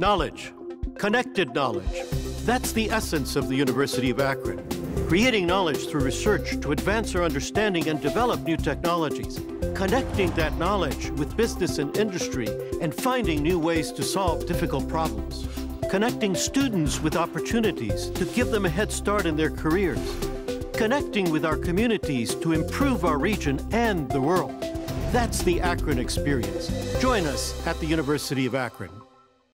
Knowledge. Connected knowledge. That's the essence of the University of Akron. Creating knowledge through research to advance our understanding and develop new technologies. Connecting that knowledge with business and industry and finding new ways to solve difficult problems. Connecting students with opportunities to give them a head start in their careers. Connecting with our communities to improve our region and the world. That's the Akron experience. Join us at the University of Akron.